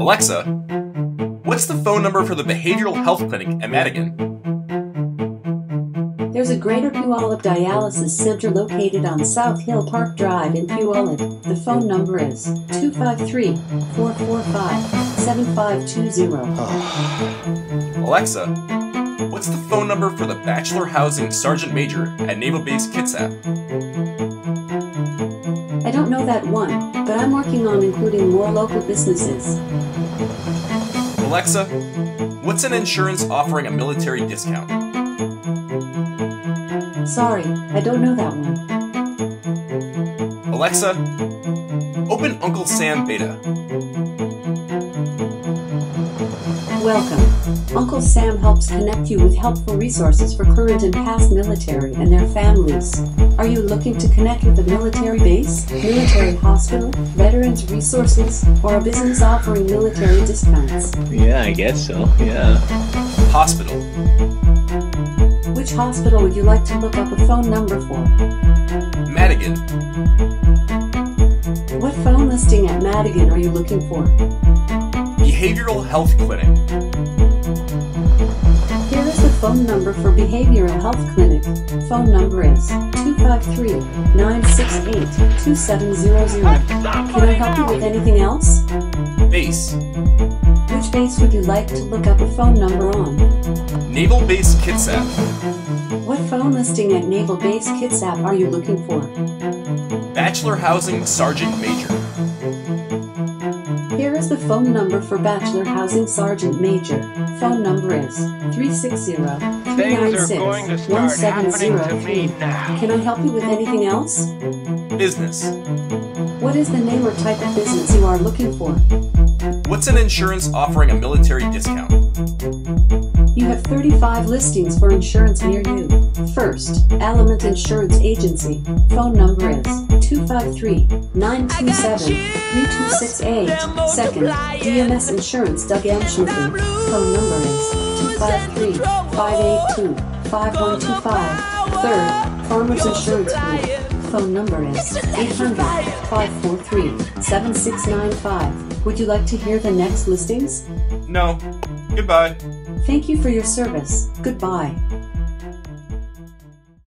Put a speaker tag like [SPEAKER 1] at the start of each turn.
[SPEAKER 1] Alexa, what's the phone number for the behavioral health clinic at Madigan?
[SPEAKER 2] There's a Greater Puyallup Dialysis Center located on South Hill Park Drive in Puyallup. The phone number is 253 445 7520.
[SPEAKER 1] Alexa, what's the phone number for the Bachelor Housing Sergeant Major at Naval Base Kitsap?
[SPEAKER 2] I don't know that one, but I'm working on including more local businesses.
[SPEAKER 1] Alexa, what's an insurance offering a military discount?
[SPEAKER 2] Sorry, I don't know that one.
[SPEAKER 1] Alexa, open Uncle Sam Beta.
[SPEAKER 2] Welcome. Uncle Sam helps connect you with helpful resources for current and past military and their families. Are you looking to connect with a military base, military hospital, veterans resources, or a business offering military discounts?
[SPEAKER 3] Yeah, I guess so. Yeah.
[SPEAKER 1] Hospital.
[SPEAKER 2] Which hospital would you like to look up a phone number for?
[SPEAKER 1] Madigan.
[SPEAKER 2] What phone listing at Madigan are you looking for?
[SPEAKER 1] Behavioral Health Clinic.
[SPEAKER 2] Here is the phone number for Behavioral Health Clinic. Phone number is 253 968 2700. Can I help you with anything else?
[SPEAKER 1] Base.
[SPEAKER 2] Which base would you like to look up a phone number on?
[SPEAKER 1] Naval Base Kitsap.
[SPEAKER 2] What phone listing at Naval Base Kitsap are you looking for?
[SPEAKER 1] Bachelor Housing Sergeant Major.
[SPEAKER 2] Here is the phone number for Bachelor Housing Sergeant Major. Phone number is 360
[SPEAKER 4] Things are going to
[SPEAKER 2] 396
[SPEAKER 4] start happening to me
[SPEAKER 2] 1703.
[SPEAKER 4] now.
[SPEAKER 2] Can I help you with anything else?
[SPEAKER 1] Business.
[SPEAKER 2] What is the name or type of business you are looking for?
[SPEAKER 1] What's an insurance offering a military discount?
[SPEAKER 2] You have 35 listings for insurance near you. First, Element Insurance Agency. Phone number is 253 927 3268. Second, DMS Insurance Doug M. Phone number is 253 582 5125. Third, Farmers Insurance Group. Phone number is 800 543 7695. Would you like to hear the next listings?
[SPEAKER 1] No. Goodbye.
[SPEAKER 2] Thank you for your service. Goodbye.